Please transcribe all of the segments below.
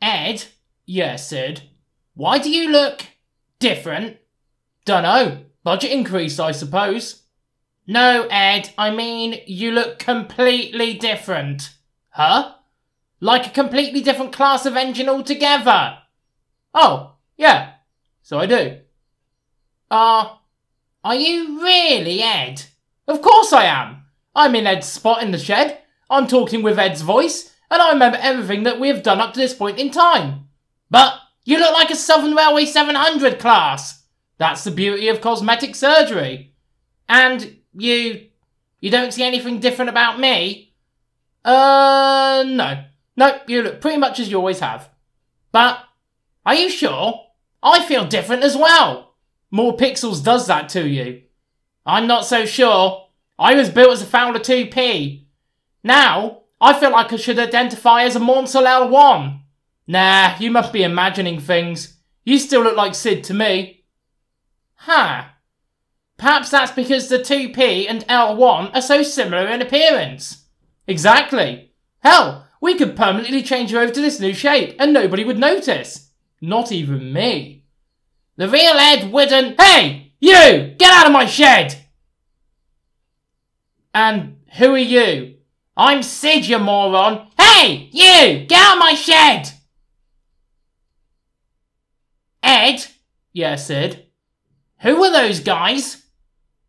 Ed? Yeah, Sid. Why do you look different? Dunno. Budget increase, I suppose. No, Ed, I mean, you look completely different. Huh? Like a completely different class of engine altogether. Oh, yeah, so I do. Uh, are you really Ed? Of course I am. I'm in Ed's spot in the shed. I'm talking with Ed's voice, and I remember everything that we have done up to this point in time. But you look like a Southern Railway 700 class. That's the beauty of cosmetic surgery. And you. you don't see anything different about me? Uh, no. No, you look pretty much as you always have. But, are you sure? I feel different as well. More pixels does that to you. I'm not so sure. I was built as a Fowler 2P. Now, I feel like I should identify as a Maunsell L1. Nah, you must be imagining things. You still look like Sid to me. Huh. Perhaps that's because the 2P and L1 are so similar in appearance. Exactly. Hell, we could permanently change you over to this new shape and nobody would notice. Not even me. The real Ed wouldn't. Hey! You! Get out of my shed! And who are you? I'm Sid, you moron! Hey! You! Get out of my shed! Ed? Yeah, Sid. Who are those guys?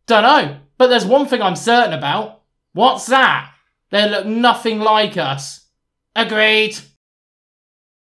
Dunno, but there's one thing I'm certain about. What's that? They look nothing like us. Agreed.